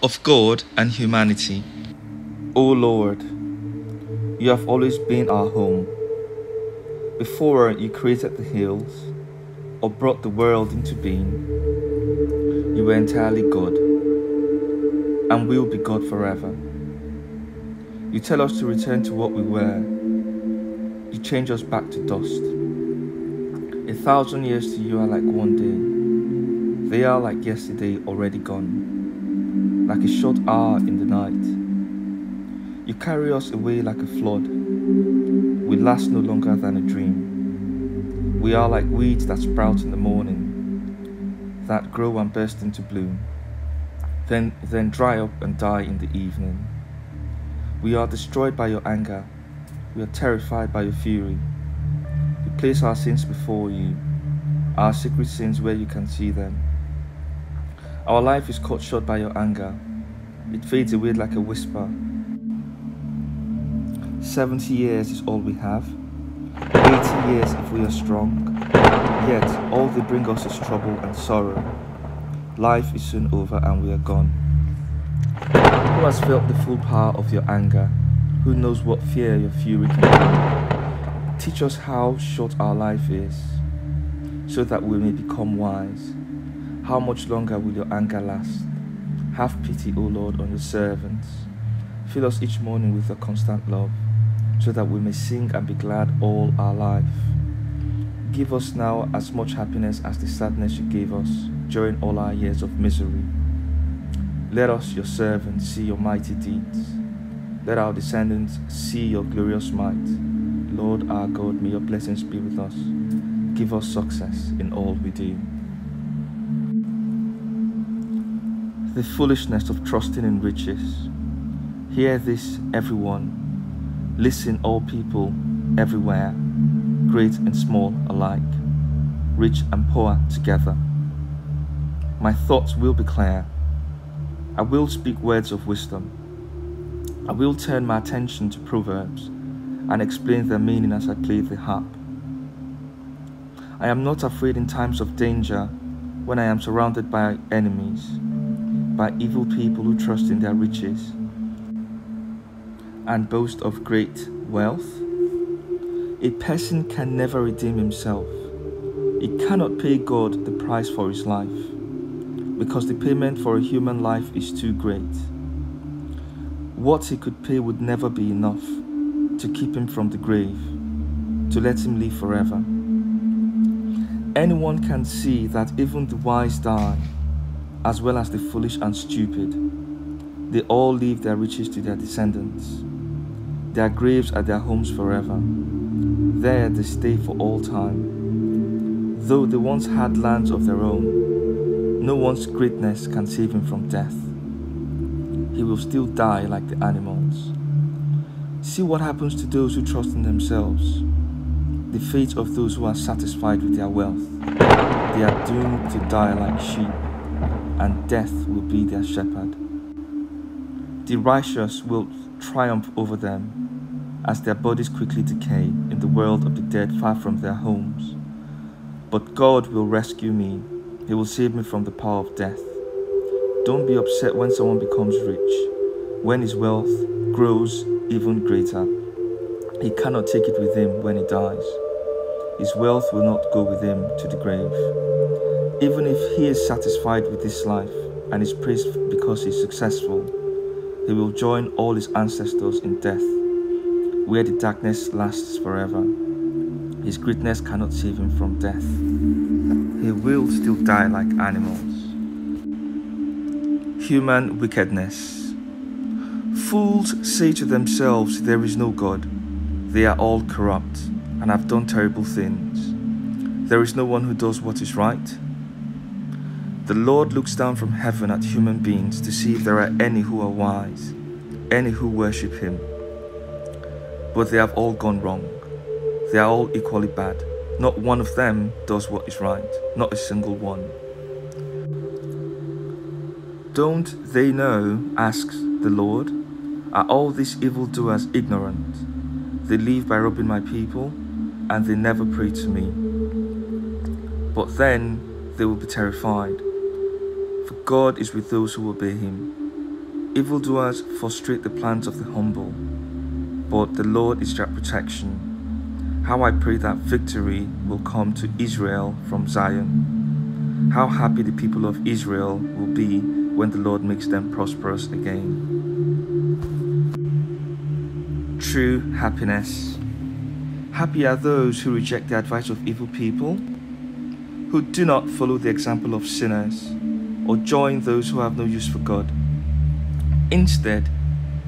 of God and humanity. O Lord, you have always been our home. Before you created the hills or brought the world into being, you were entirely God and will be God forever. You tell us to return to what we were. You change us back to dust. A thousand years to you are like one day. They are like yesterday already gone, like a short hour in the night. You carry us away like a flood. We last no longer than a dream. We are like weeds that sprout in the morning, that grow and burst into bloom, then, then dry up and die in the evening. We are destroyed by your anger. We are terrified by your fury. We place our sins before you, our secret sins where you can see them. Our life is cut short by your anger. It fades away like a whisper. Seventy years is all we have. Eighty years if we are strong. Yet all they bring us is trouble and sorrow. Life is soon over and we are gone. Who has felt the full power of your anger? Who knows what fear your fury can bring? Teach us how short our life is, so that we may become wise. How much longer will your anger last? Have pity, O Lord, on your servants. Fill us each morning with your constant love, so that we may sing and be glad all our life. Give us now as much happiness as the sadness you gave us during all our years of misery. Let us, your servants, see your mighty deeds. Let our descendants see your glorious might. Lord our God, may your blessings be with us. Give us success in all we do. The foolishness of trusting in riches. Hear this, everyone. Listen, all people, everywhere, great and small alike, rich and poor together. My thoughts will be clear I will speak words of wisdom. I will turn my attention to Proverbs and explain their meaning as I play the harp. I am not afraid in times of danger when I am surrounded by enemies, by evil people who trust in their riches and boast of great wealth. A person can never redeem himself. He cannot pay God the price for his life because the payment for a human life is too great. What he could pay would never be enough to keep him from the grave, to let him live forever. Anyone can see that even the wise die, as well as the foolish and stupid. They all leave their riches to their descendants. Their graves are their homes forever. There they stay for all time. Though they once had lands of their own, no one's greatness can save him from death. He will still die like the animals. See what happens to those who trust in themselves. The fate of those who are satisfied with their wealth. They are doomed to die like sheep, and death will be their shepherd. The righteous will triumph over them as their bodies quickly decay in the world of the dead far from their homes. But God will rescue me he will save me from the power of death. Don't be upset when someone becomes rich, when his wealth grows even greater. He cannot take it with him when he dies. His wealth will not go with him to the grave. Even if he is satisfied with this life and is praised because he is successful, he will join all his ancestors in death, where the darkness lasts forever. His greatness cannot save him from death. He will still die like animals. Human wickedness. Fools say to themselves, There is no God. They are all corrupt and have done terrible things. There is no one who does what is right. The Lord looks down from heaven at human beings to see if there are any who are wise, any who worship Him. But they have all gone wrong. They are all equally bad. Not one of them does what is right, not a single one. Don't they know, asks the Lord, are all these evildoers ignorant? They live by robbing my people, and they never pray to me. But then they will be terrified, for God is with those who obey him. Evildoers frustrate the plans of the humble, but the Lord is their protection. How I pray that victory will come to Israel from Zion. How happy the people of Israel will be when the Lord makes them prosperous again. True happiness. Happy are those who reject the advice of evil people, who do not follow the example of sinners, or join those who have no use for God. Instead,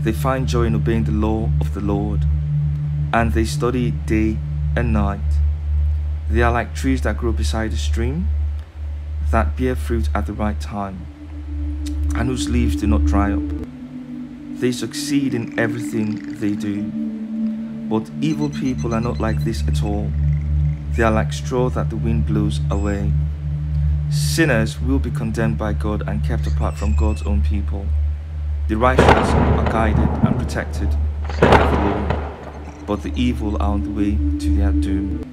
they find joy in obeying the law of the Lord, and they study day and night. They are like trees that grow beside a stream, that bear fruit at the right time, and whose leaves do not dry up. They succeed in everything they do. But evil people are not like this at all. They are like straw that the wind blows away. Sinners will be condemned by God and kept apart from God's own people. The righteous are guided and protected by the Lord but the evil are on the way to their doom.